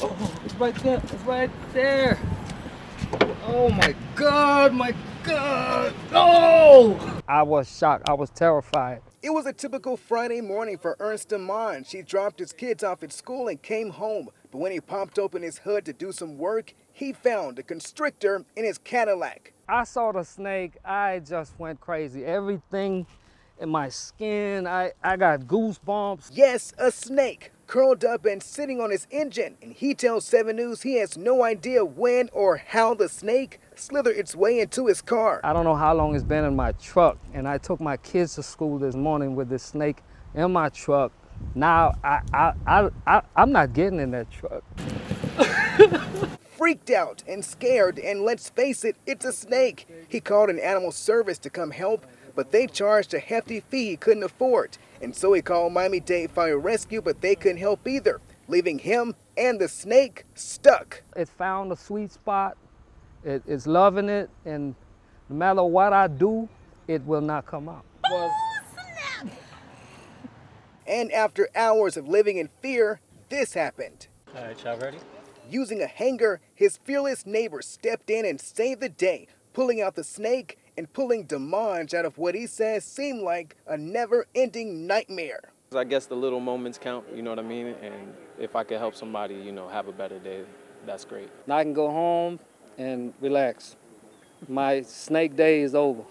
Oh, it's right there. It's right there. Oh my God, my God. Oh! I was shocked. I was terrified. It was a typical Friday morning for Ernst Demond. She dropped his kids off at school and came home. But when he popped open his hood to do some work, he found a constrictor in his Cadillac. I saw the snake. I just went crazy. Everything in my skin, I, I got goosebumps. Yes, a snake curled up and sitting on his engine. And he tells 7 News he has no idea when or how the snake slithered its way into his car. I don't know how long it's been in my truck. And I took my kids to school this morning with this snake in my truck. Now I, I, I, I, I'm not getting in that truck. Freaked out and scared, and let's face it, it's a snake. He called an animal service to come help, but they charged a hefty fee he couldn't afford. And so he called Miami-Dade Fire Rescue, but they couldn't help either, leaving him and the snake stuck. It found a sweet spot. It is loving it, and no matter what I do, it will not come out. Oh, snap! And after hours of living in fear, this happened. All right, y'all ready? Using a hanger, his fearless neighbor stepped in and saved the day, pulling out the snake and pulling Demange out of what he says seemed like a never-ending nightmare. I guess the little moments count, you know what I mean? And if I could help somebody, you know, have a better day, that's great. Now I can go home and relax. My snake day is over.